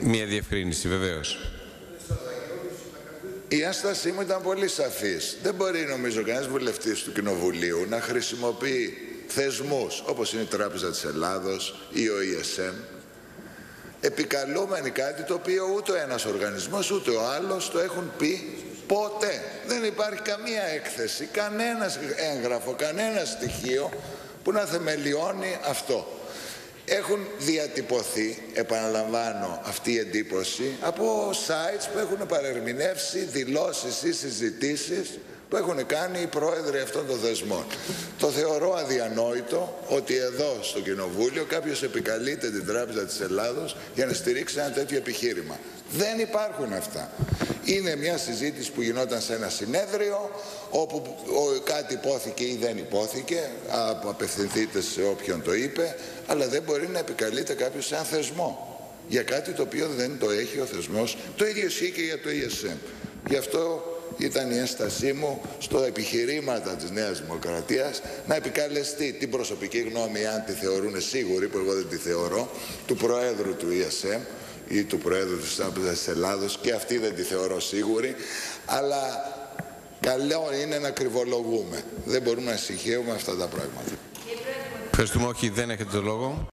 Μια διευκρίνηση βεβαίως. Η ένστασή μου ήταν πολύ σαφής. Δεν μπορεί νομίζω κανένας βουλευτής του Κοινοβουλίου να χρησιμοποιεί θεσμούς όπως είναι η Τράπεζα της Ελλάδος ή ο ESM επικαλούμενοι κάτι το οποίο ούτε ο ένας οργανισμός ούτε ο άλλος το έχουν πει ποτέ. Δεν υπάρχει καμία έκθεση, κανένας έγγραφο, κανένα στοιχείο που να θεμελιώνει αυτό. Έχουν διατυπωθεί, επαναλαμβάνω αυτή η εντύπωση, από sites που έχουν παρερμηνεύσει δηλώσεις ή συζητήσεις που έχουν κάνει οι πρόεδροι αυτών των δεσμών. Το θεωρώ αδιανόητο ότι εδώ στο Κοινοβούλιο κάποιος επικαλείται την Τράπεζα της Ελλάδος για να στηρίξει ένα τέτοιο επιχείρημα. Δεν υπάρχουν αυτά. Είναι μια συζήτηση που γινόταν σε ένα συνέδριο όπου κάτι υπόθηκε ή δεν υπόθηκε, απευθυνθείτε σε όποιον το είπε, αλλά δεν μπορεί να επικαλείται κάποιος σε ένα θεσμό για κάτι το οποίο δεν το έχει ο θεσμός. Το ίδιο ισχύει και για το ESM. Γι' αυτό ήταν η ένστασή μου στο επιχειρήματα της Νέας Δημοκρατίας να επικαλεστεί την προσωπική γνώμη αν τη θεωρούν σίγουρη, που εγώ δεν τη θεωρώ, του Προέδρου του ESM ή του Προέδρου της Τράπεζας της Ελλάδος και αυτή δεν τη θεωρώ σίγουρη, αλλά καλό είναι να κρυβολογούμε. Δεν μπορούμε να συγχαίουμε αυτά τα πράγματα. Ευχαριστούμε. Όχι, δεν έχετε το λόγο.